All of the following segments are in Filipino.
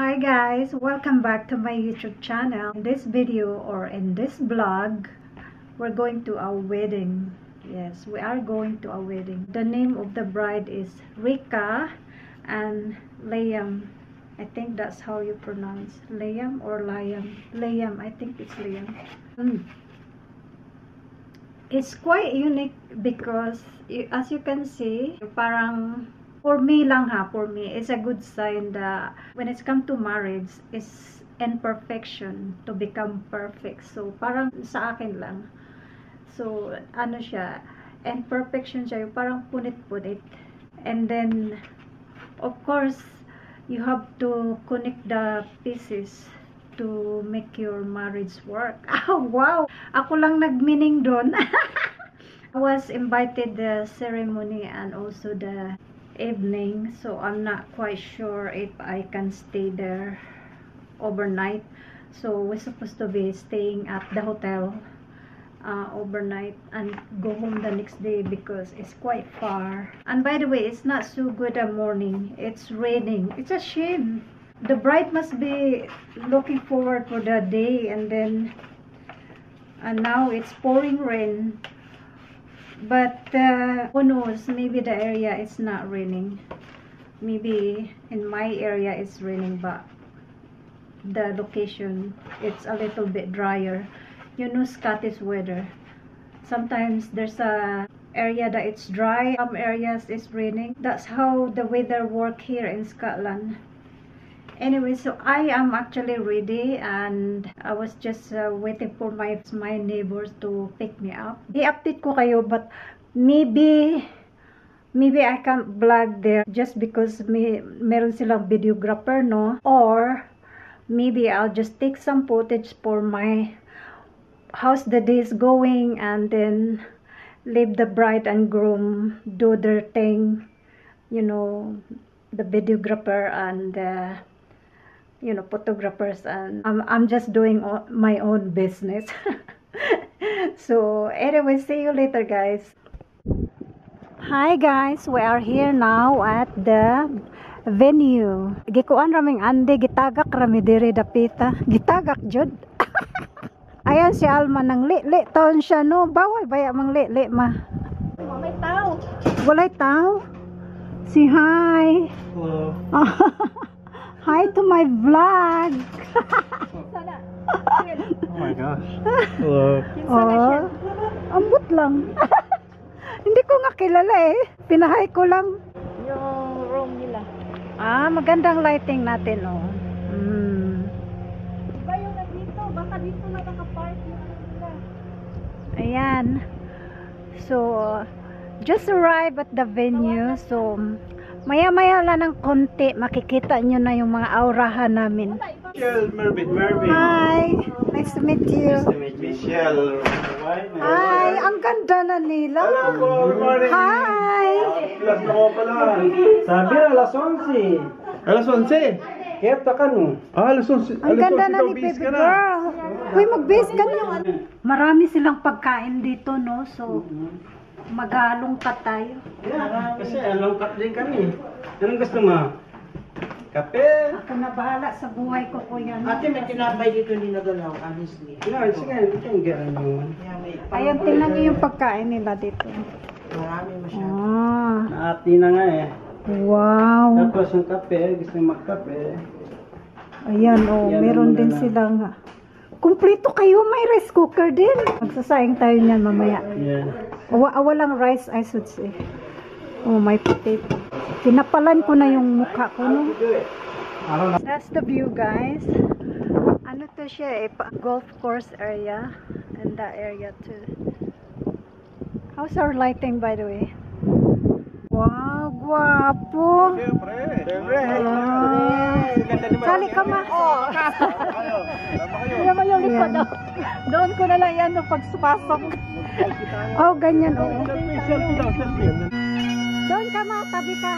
Hi guys, welcome back to my YouTube channel. In this video or in this blog, we're going to a wedding. Yes, we are going to a wedding. The name of the bride is Rika and Liam. I think that's how you pronounce Liam or Liam. Liam, I think it's Liam. Mm. It's quite unique because as you can see, parang for me lang ha, for me, it's a good sign that when it's come to marriage, is imperfection to become perfect. So, parang sa akin lang. So, ano siya, imperfection siya, yung parang punit-punit. And then, of course, you have to connect the pieces to make your marriage work. Ah, wow! Ako lang nag-meaning doon. I was invited the ceremony and also the evening so I'm not quite sure if I can stay there overnight. So we're supposed to be staying at the hotel uh, overnight and go home the next day because it's quite far. And by the way it's not so good a morning. It's raining. It's a shame. The bride must be looking forward for the day and then and now it's pouring rain but uh, who knows? Maybe the area is not raining. Maybe in my area it's raining but the location it's a little bit drier. You know Scottish weather. Sometimes there's a area that it's dry some areas it's raining. That's how the weather work here in Scotland anyway so i am actually ready and i was just uh, waiting for my my neighbors to pick me up. I-update ko kayo but maybe maybe i can't vlog there just because may meron silang videographer no? Or maybe i'll just take some footage for my how's the days going and then leave the bride and groom do their thing you know the videographer and the you know photographers and I'm, I'm just doing o- my own business. So anyway see you later guys. Hi guys. We are here now at the venue. Gikuan raming ande gitagak rami diri dapita. Gitagak jud. Ayan si Alma nang li-li taon siya no? Bawal baya mang li-li ma? May tao. walay tao? Si hi. Hello. hi to my vlog Sana. Oh my gosh. Hello. Oh, ambot lang. Hindi ko nga kilala eh. Pinahay ko lang. Yung room nila. Ah, magandang lighting natin oh. Mm. Iba yung nandito. Baka dito na nakapark yung ano nila. Ayan. So, just arrived at the venue. So, maya-maya lang ng konti, makikita nyo na yung mga aurahan namin. Michelle Mervin. Mervin. Hi! Nice to meet you. Nice to meet Michelle. Hi! Ang ganda na nila. Hello po. Good morning. Hi! Plus na ko pala. Sabi na, alas 11. Alas 11. Kaya ka no. Ah, alas 11. Ang Alas ganda 11 na ni baby na. girl. Uy, mag-base ka na. Marami silang pagkain dito, no? So, maghalongkat tayo. Yeah, kasi alongkat din kami. Anong gusto mo? Kape? Ako na bahala sa buhay ko, kuya. no? Ate, may tinapay dito ni Nagalaw, honestly. Yeah, sige, you can get may Ayun, tingnan niyo yung pagkain nila dito. marami masyado. Ah, Naati na nga eh. wow. Tapos yung kape, gusto yung magkape. Ayan, oh, Yan meron din na. silang... Kumpleto kayo, may rice cooker din. Magsasayang tayo niyan mamaya. Yeah. Wa ah, walang rice, I should say. Oh, may potato. Pinapalan ko na yung mukha ko, no? That's the view, guys. Ano to siya, eh, pa- golf course area. And that area too. How's our lighting, by the way? Wow, guwapo. Siyempre. Siyempre. Ah. Sali ka ma. Kaya mo yung likod. Oh. Doon ko na lang yan nung pagpasok. Oh, ganyan, oo. Selfie. Doon ka ma, tabi ka.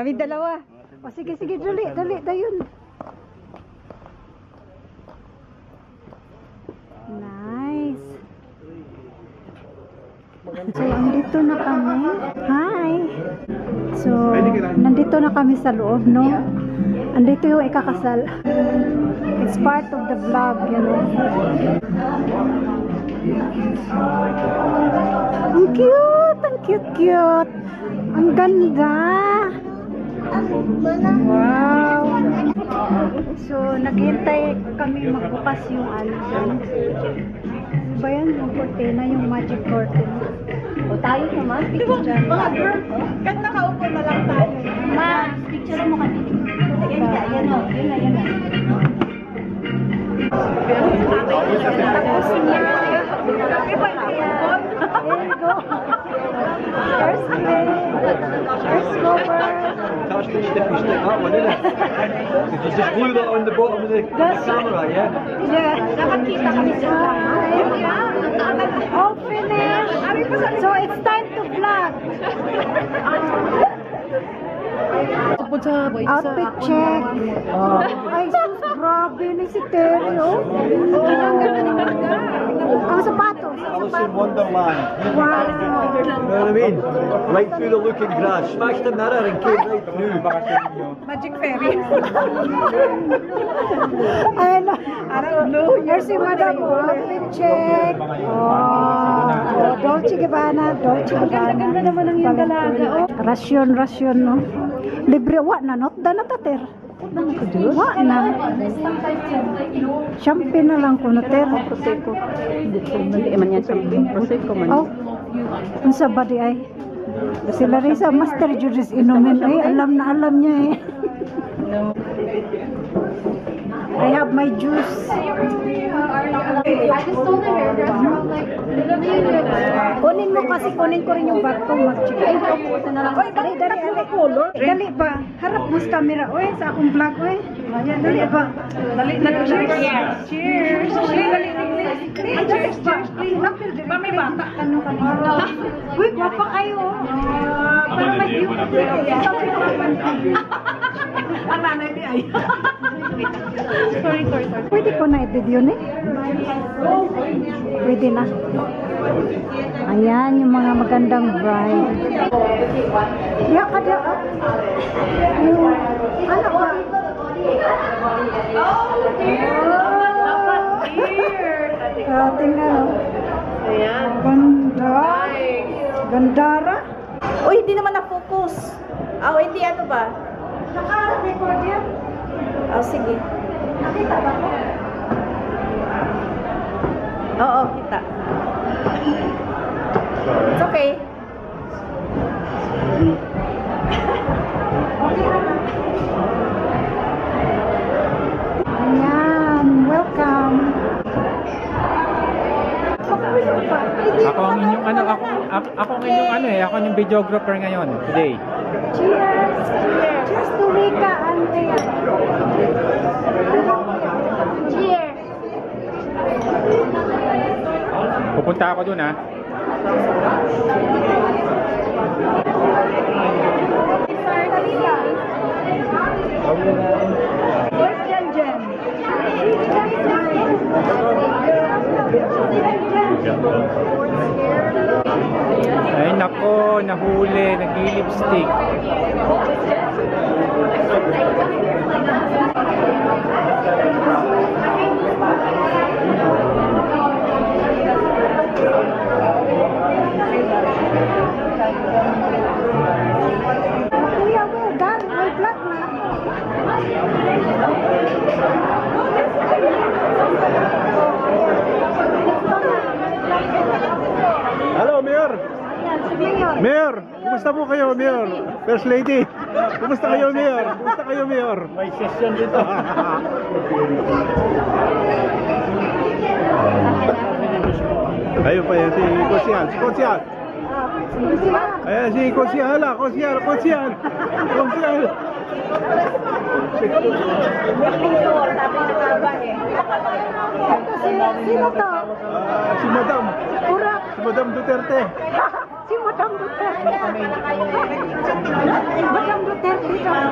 Kami dalawa. O sige, sige, dali, dali, dayon. Nice. So, andito na kami. Hi! So, nandito na kami sa loob, no? Andito yung ikakasal. It's part of the vlog, you know. Ang cute! Ang cute-cute! Ang ganda! Wow! So, naghihintay kami magbukas yung ano dyan. Ano ba yan? Yung cortina, yung magic curtain. O tayo naman, picture dyan. Mga girl, kan nakaupo na lang tayo. Ma, picture mo kami. Yan na, yan o. Yan na, yan na. Tapos niya. That's stiff stick, that one, isn't it? You just glue that on the bottom of the That's- camera, yeah? Yeah. Sa All finished. So it's time to vlog. Outfit check. Ay, sus, grabe ni si Terry, oh. Ang sapatos. Alice in. Wonderland. Wow. You know what I mean? Right through the looking glass. Smashed the mirror and came right through. Magic fairy. Ayun na. Here's si Madam. oh, Outfit check. Oh, Dolce Gabbana. Dolce Gabbana. Ganda naman ang yung dalaga. Oh. Rasyon, rasyon, no? Libre, wa na, not da na tater. Wa na. Champagne na lang ko na ter. Prosecco. Mali man yan champagne. Prosecco man. Oh. Unsa ba di ay? Si Larissa, Master Judas inumin. Ay, alam na alam niya eh. I have my juice. I just told the hairdresser, I'm like, Kunin mo kasi, kunin ko rin yung bag ko. Mag-check. Oy, dali, dali, dali. Dali ba? Harap mo sa camera. Oy, sa akong vlog, oy. Ayan, dali ba? Dali, dali. Cheers. Cheers. Cheers. Dali, dali. Ay, cheers, cheers. Please. Ba, may bata. Ano ka Uy, gwapa kayo. Ah, Para mag-view ko. Ang nanay di Sorry, sorry, sorry. Pwede ko na i-video ni? Pwede na. Ayan, yung mga magandang bride. Ya ka di ka. Ano ba? Oh, tingnan. oh. Ganda. Gandara. Uy, hindi naman na-focus. Ah, hindi ano ba? Naka-record yan. Ah, sige. Nakita ba ko? Oo, kita. It's okay. Ayan, welcome. Ako ang inyong ano, ako, ako, ang inyong ano eh, ako yung videographer ngayon today. Cheers! Cheers to Rika and Thea. Cheers! Pupunta ako dun ah. Where's Jen Jen? Ay nako, nahuli, nag-lipstick. Kuya, well done. May vlog na. Hello, Mayor! Ayan, si Mayor. Kumusta po kayo, Mayor? First Lady! Kumusta kayo, Mayor? Kumusta kayo, Mayor? May session dito. Ayun pa yan, si Konsihal. Si Konsihal. Ayan, si. Konsihal, Konsihal. Konsihal. Ito si, sino to? Ah, si Madam. Urak. Si Madam Duterte. Si Madam Duterte. Madam Duterte daw.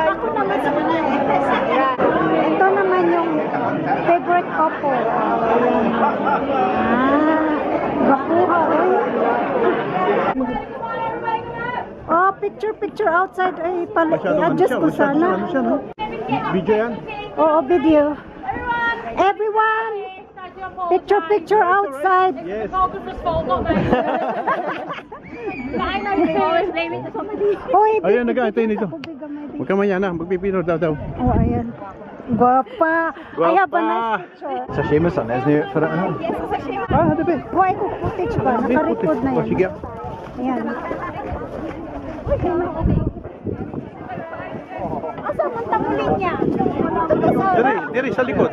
Ako naman sa mga Ito naman yung favorite couple. Ah, oy. Oh, picture, picture outside. Ay, pala, ano i-adjust ko sana. ano? Video yan. Oo, video. Everyone, picture, picture outside. Yes. I know you always blame it to somebody. Hoy, Ayun, nag-aantay nito. Tubig gamay din. Huwag ka maya na, magpipino daw daw. Oh, ayan. Guwapa. I have a nice picture. Sa Seamus, ano? Is for ano? Ah, hadi ba? Why ko footage ba? Naka-record na Oh, yan. sige. Ayan. Asa man tamulin niya? Diri, diri sa likod.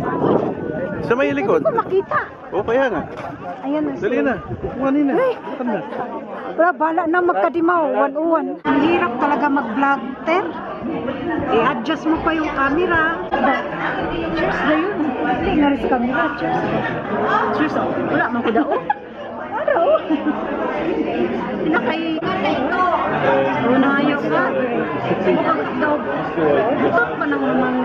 Sa may likod. Hindi ko makita. O, kaya nga. Ayan na Dali na. Kuhanin na. Kuhan na. Wala, bala na magkadimaw, one-uwan. Ang hirap talaga mag-vlog, Ter. I-adjust mo pa yung camera. Cheers na yun. Hindi nga rin sa camera, cheers. Cheers, wala man ko daw. Ano? Pinakay... Unayo ka. Bakit daw? Pa mang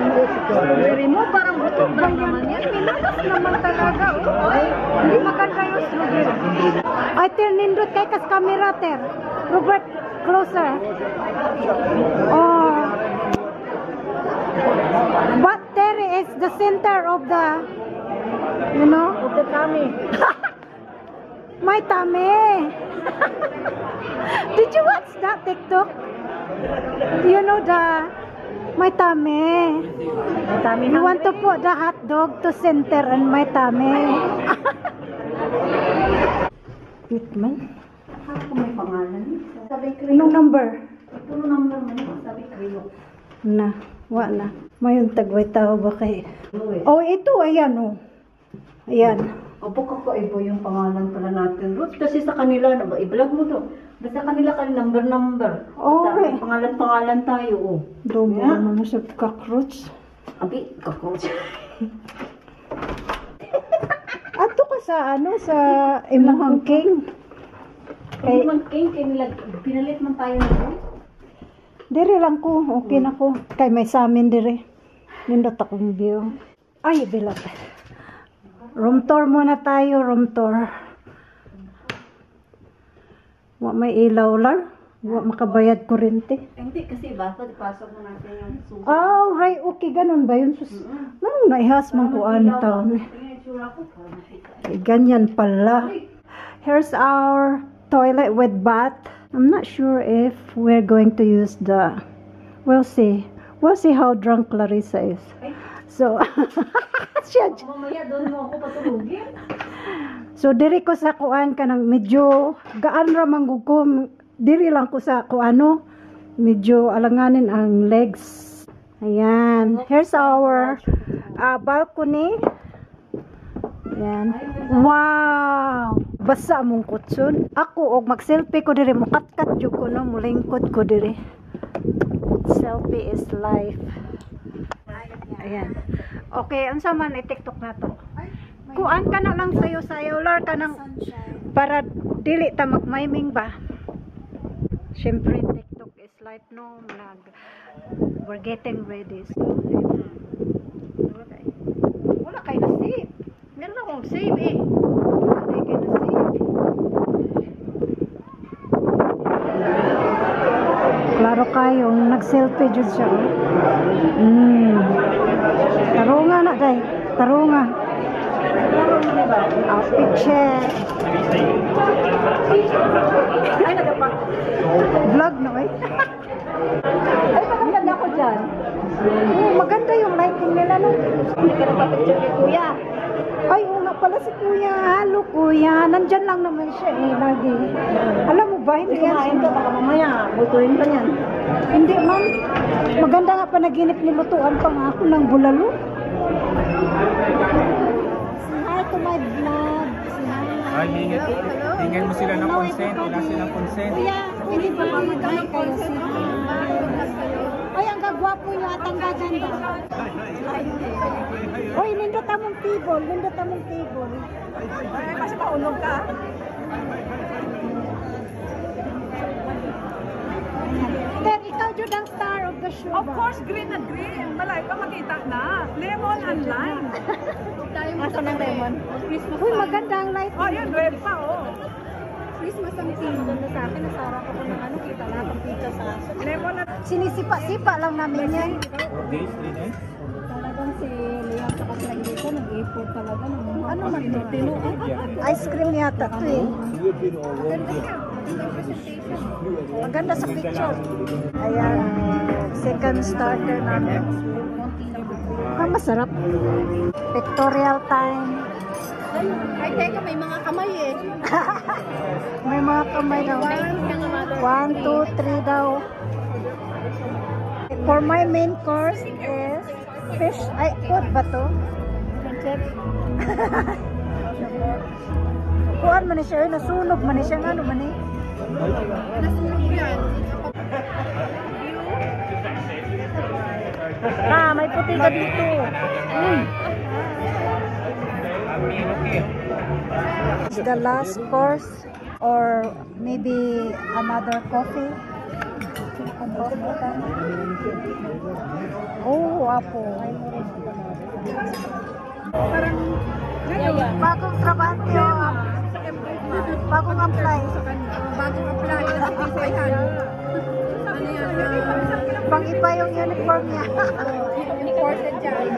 strawberry mo. Parang butot ba naman yan? Minalas naman talaga. Oh. Hindi maganda yung strawberry. Ay, Ter, nindot kay kas camera, Ter. Robert, closer. Oh. But Terry is the center of the, you know? Of the tummy. My tummy. Did you watch that TikTok? You know the, my tummy. tummy you want to put the hot dog to center in my tummy. Pitman? Ako may pangalan. Sabi Anong number? Puro number man. Sabi Kriyo. Na, wa na. Mayon tagway tao ba kay? Oh, ito ayan oh. Ayan. Opo, kakaiba yung pangalan pala natin. Ruth, kasi sa kanila, na ba, i-vlog mo to. Basta kanila kan number number. Okay. Pangalan-pangalan tayo, oh. Dobo Yeah. naman sa cockroach. Abi, kakroach. Ato ka sa ano sa imong king. Kay man king, kay nila, pinalit man tayo nito. Dire lang ko, okay na ko. Kay may samin dire. Nindot akong view. Ay, bilat. Room tour muna tayo, room tour. Wa may ilaw lang. Wa makabayad kuryente. Hindi, kasi basta ipasok mo natin yung sugat. Oh, right. Okay, ganun ba yun? Sus, Nang naihas man ko ang taon. Eh, Ganyan pala. Here's our toilet with bath. I'm not sure if we're going to use the... We'll see. We'll see how drunk Clarissa is. So, siya, Mamaya doon mo ako patulugin. so diri ko sa kuan kanang medyo gaan ra man gud ko diri lang ko sa kuano medyo alanganin ang legs. Ayan. Here's our uh, balcony. Ayan. Wow! Basa mong kutsun. Ako og mag-selfie ko diri mo kat-kat jud ko no mulingkod ko diri. Selfie is life. Ayan. Okay, unsa man i-TikTok na to? Kuan ka na lang sayo sayo lar ka nang para dili ta magmayming ba. Syempre TikTok is life no nag we're getting ready so wala kay wala kay na save. Meron akong save eh. Wala kay na save. Klaro kayo, nag-selfie jud siya. oh. Mm. Tarunga na day. Tarunga. Outfit check. Ay, nagapa. Vlog na eh. Ay, maganda ako dyan. Oh, maganda yung lighting nila no. Hindi ka nagpa-picture kay kuya. Pala si kuya. Halo kuya. Nandyan lang naman siya eh, lagi. Alam mo ba, hindi yan Kumain to, baka mamaya, butuin pa niyan. hindi ma'am. Maganda nga panaginip ni Lutuan pa nga ako ng bulalo. Hi to my vlog. Ay, hingan, hingan mo sila ng consent. Wala silang consent. Kuya, pwede ba mag-hi kayo sila? Ay, ang gagwapo niyo at ang gaganda. Oy, nindot among table, nindot among table. Ay, kasi maulog ka. Then, ikaw jud ang star of the show. Of course, green na green. Malay pa makita na. Lemon and lime. Asa ng lemon? Uy, maganda ang light. Oh, yan, red pa, oh. Christmas ang team. Ganda sa akin, nasara ko Sinisipa-sipa lang namin yan. Talagang si Leon sa kasi dito, nag-effort talaga. Ano man ito? Ice cream yata ito eh. Maganda sa picture. Ayan, second starter namin. Ah, masarap. Pictorial time. Ay, teka, may mga kamay eh. may mga kamay daw. One, two, three daw. For my main course is fish. Ay, food ba to? Kuhan man ni siya, nasunog man siya, ano man eh. Ah, may puti ka dito. Uy. It's the last course or maybe another coffee. Oh, apo. Parang bagong trabaho. Bagong apply. Bagong apply. Ano yan? Pang iba yung uniform niya. Imported dyan.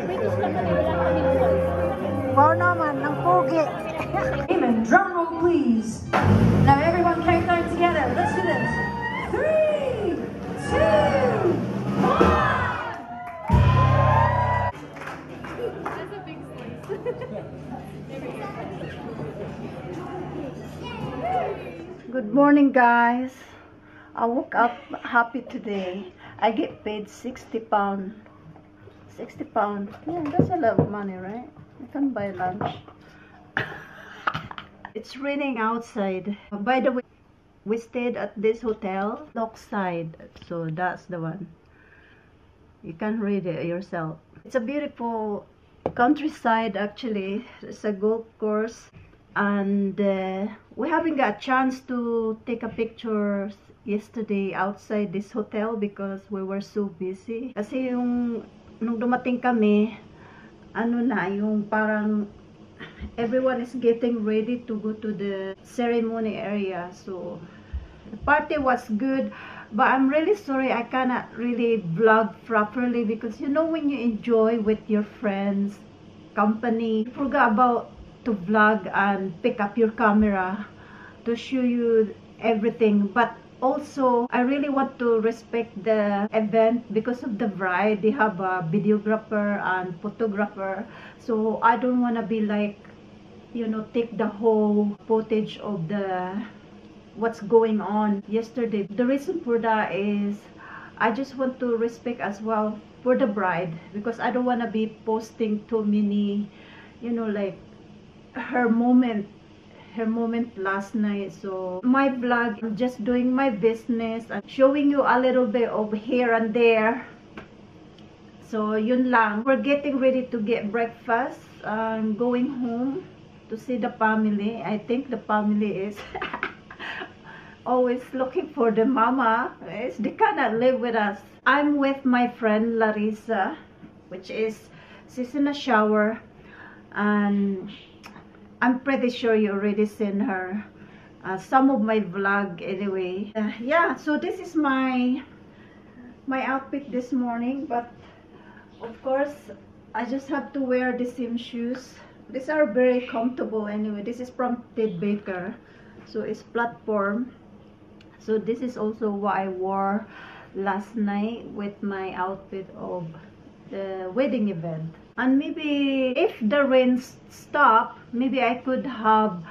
Wow naman, ang pogi. Amen. Drum roll, please. Now everyone countdown together. Let's do this. Three, two, one. Good morning, guys. I woke up happy today. I get paid 60 pound. 60 pound. Yeah, that's a lot of money, right? I can buy lunch. it's raining outside. By the way, we stayed at this hotel, Lockside. So that's the one. You can read it yourself. It's a beautiful countryside, actually. It's a golf course. And uh, we haven't got a chance to take a picture yesterday outside this hotel because we were so busy. Kasi yung nung dumating kami, ano na, yung parang everyone is getting ready to go to the ceremony area. So the party was good, but I'm really sorry I cannot really vlog properly because you know when you enjoy with your friends, company, you forgot about to vlog and pick up your camera to show you everything. But also, I really want to respect the event because of the bride. They have a videographer and photographer. So I don't want to be like, you know, take the whole footage of the what's going on yesterday. The reason for that is I just want to respect as well for the bride because I don't want to be posting too many, you know, like her moment her moment last night. So my vlog I'm just doing my business and showing you a little bit of here and there. So yun lang. We're getting ready to get breakfast um, going home to see the family. I think the family is always looking for the mama. It's- they cannot live with us. I'm with my friend Larissa which is she's in a shower and I'm pretty sure you already seen her uh, some of my vlog anyway. Uh, yeah so this is my my outfit this morning but of course I just have to wear the same shoes. These are very comfortable anyway. This is from Ted Baker so it's platform. So this is also what I wore last night with my outfit of the wedding event and maybe if the rain stop maybe I could have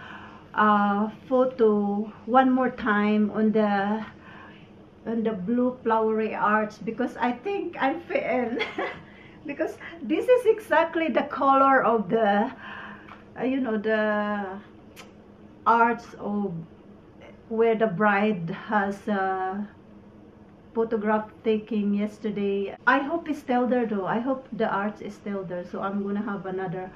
a photo one more time on the on the blue flowery arch because I think I'm fitting because this is exactly the color of the uh, you know the arch of where the bride has uh, photograph taking yesterday. I hope it's still there though. I hope the arts is still there. So I'm gonna have another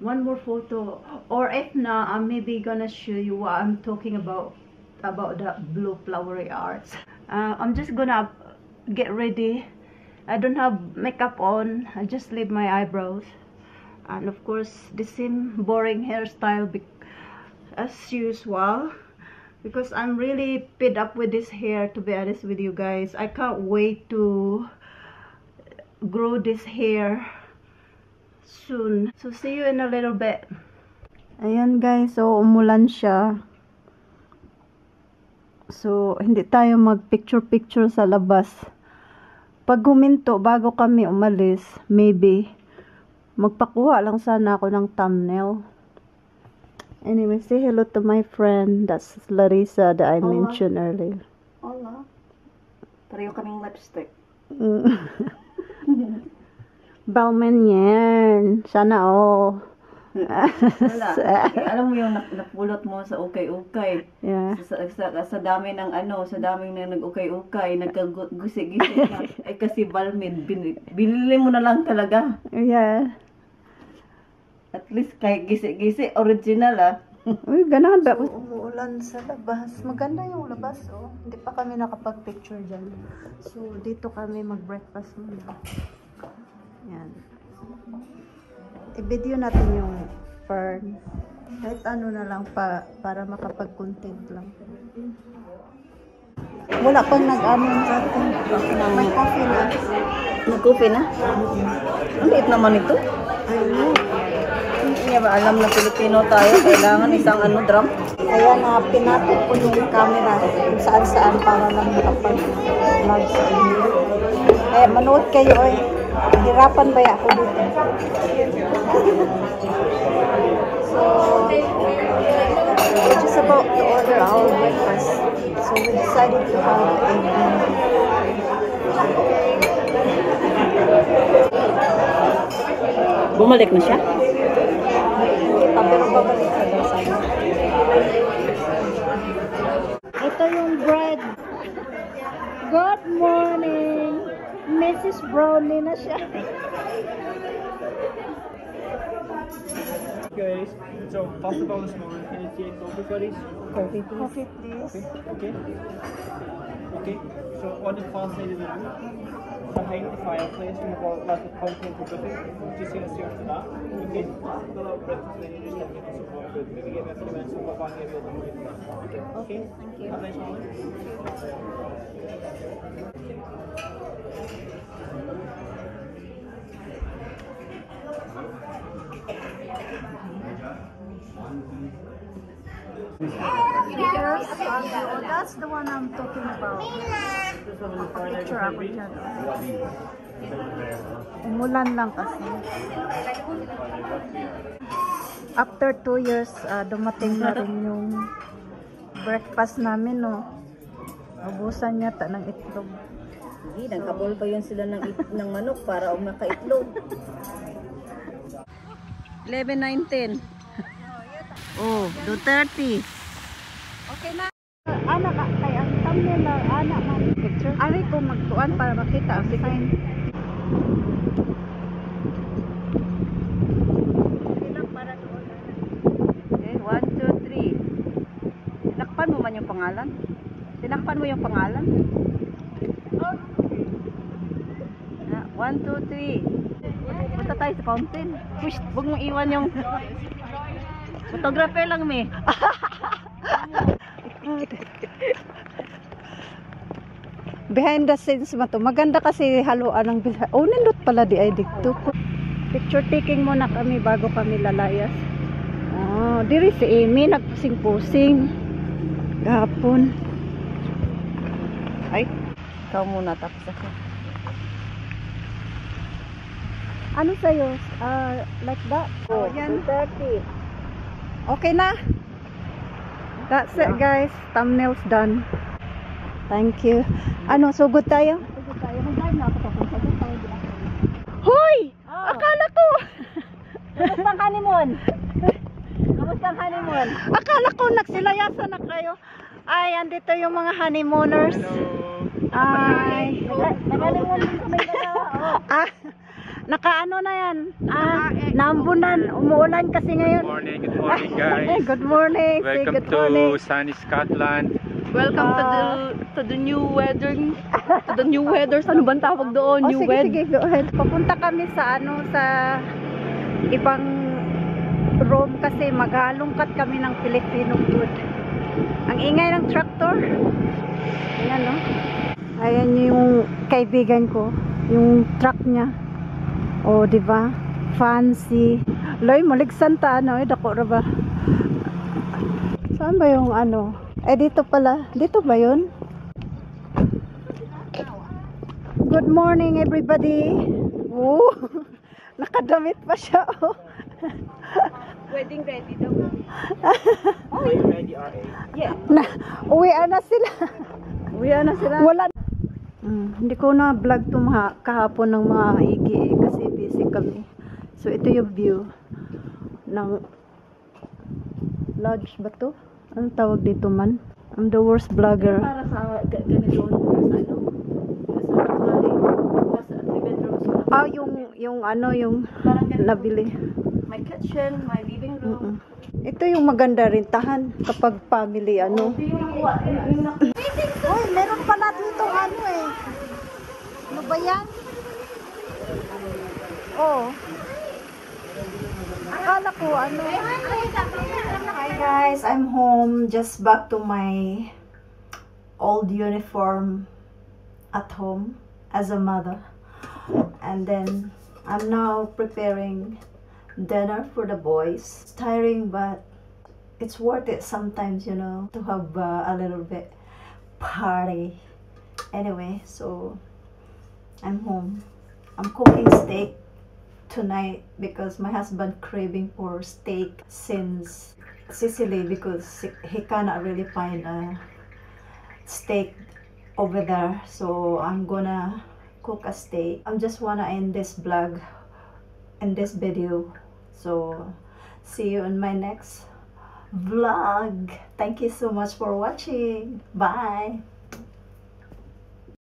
one more photo. Or if not, I'm maybe gonna show you what I'm talking about about the blue flowery arts. Uh, I'm just gonna get ready. I don't have makeup on. I just leave my eyebrows. And of course, the same boring hairstyle as usual because I'm really fed up with this hair to be honest with you guys. I can't wait to grow this hair soon. So see you in a little bit. Ayan guys. So umulan siya. So hindi tayo mag picture picture sa labas. Pag huminto bago kami umalis maybe magpakuha lang sana ako ng thumbnail Anyway, say hello to my friend. That's Larissa that I Hola. mentioned earlier. Hola. Pareho kaming lipstick. Balman yan. Sana all. Wala. Alam mo yung nap- napulot mo sa ukay-ukay. yeah. Sa, sa, sa dami ng ano, sa daming na nag-ukay-ukay, nagkagusi-gisi na. Ay kasi Balmin, bin, binili mo na lang talaga. Yeah. At least kahit gisi-gisi, original ah. Uy, ganahan ba? umuulan sa labas. Maganda yung labas, oh. Hindi pa kami nakapag-picture dyan. So, dito kami mag-breakfast muna. Yan. I-video natin yung fern. Kahit ano na lang pa, para makapag-content lang. Wala pang nag-ano sa atin. May coffee na. Nag-coffee na? Ang liit naman ito. Ayun. Niya ba alam na Pilipino tayo? Kailangan isang ano, drum? Kaya na pinatid ko yung camera kung saan saan para lang makapag-vlog sa inyo. Kaya manood kayo ay hirapan ba ako dito? so, we're just about to order our breakfast. So we decided to have a Bumalik na siya? Pero babalik ka daw sana. Ito yung bread. Good morning! Mrs. Brownie na siya. guys. So, first of all, this morning, can you take coffee, buddies? Coffee, Coffee, please. Okay. Okay. So, on the far side of the room, behind the fireplace, we've got like a continental buffet. Just gonna serve to that. Okay. The little breakfast menu, just like getting some hot food. Maybe give me a few minutes, we'll go back here and we'll do that. Okay. Okay. Thank you. Have a nice morning. Yes, oh, that's the one I'm talking about. Picture ako dyan. Umulan lang kasi. After two years, ah, dumating na rin yung breakfast namin, no. Ubusan yata ng itlog. Hindi, nagkabol pa yun sila ng, it- ng manok para umakaitlog. 11.19. Oh, Duterte. Okay na. Anak ka, kay ang thumbnail na anak man picture. Ari ko magtuan para makita ang sign. Okay, one, two, three. Sinakpan mo man yung pangalan? Sinakpan mo yung pangalan? Ah, one, two, three. Punta tayo sa fountain. Push, huwag mong iwan yung... Photographer lang, me. Behind the scenes man to. Maganda kasi haluan ng bisa. Oh, nindot pala di ay dito. Picture taking muna kami bago kami lalayas. Oh, diri si Amy nagpusing-pusing. Gapon. Ay, ikaw muna tapos ako. Ano sa'yo? Ah, like that? Oh, yan. 30. Okay na? That's it guys. Thumbnail's done. Thank you. Ano, sugod tayo? Sugod tayo. Mag-drive na ako papunta doon. Hoy! Akala ko! Kamusta ang honeymoon? Kamusta ang honeymoon? Akala ko nagsilayasan na kayo. Ay, andito yung mga honeymooners. Ay. Ah, nakaano na yan. Ah, naambunan. Umuulan kasi ngayon. Good morning, good morning guys. good morning. Say Welcome good to morning. sunny Scotland. Welcome to the to the new weather to the new weather. Ano bang tawag doon? Oh, new sige, weather. sige, go ahead. Papunta kami sa ano, sa ibang room kasi maghalongkat kami ng Filipino food. Ang ingay ng tractor. Ayan, no? Ayan yung kaibigan ko. Yung truck niya. O, di ba? Fancy. Loy, maligsan ta, ano, eh, dako ra ba? Saan ba yung ano? Eh, dito pala. Dito ba yun? Good morning, everybody. Oh, nakadamit pa siya. Oh. Wedding ready daw. Are you ready, RA? Na, uwi na sila. Uwi na sila. Wala. Mm, hindi ko na vlog to mga kahapon ng mga igi kami. So ito yung view ng lodge ba to? Anong tawag dito man? I'm the worst vlogger. Para sa ga- ganito sa ano? Ah, yung yung ano yung nabili. My kitchen, my living room. Mm-mm. Ito yung maganda rin tahan kapag family ano. Hoy, meron pala dito ano eh. Ano ba yan? Oh. Akala ko ano. Hi guys, I'm home. Just back to my old uniform at home as a mother. And then I'm now preparing dinner for the boys. It's tiring but it's worth it sometimes, you know, to have uh, a little bit party. Anyway, so I'm home. I'm cooking steak tonight because my husband craving for steak since Sicily because he cannot really find a steak over there. So I'm gonna cook a steak. I'm just wanna end this vlog in this video. So see you in my next vlog. Thank you so much for watching. Bye.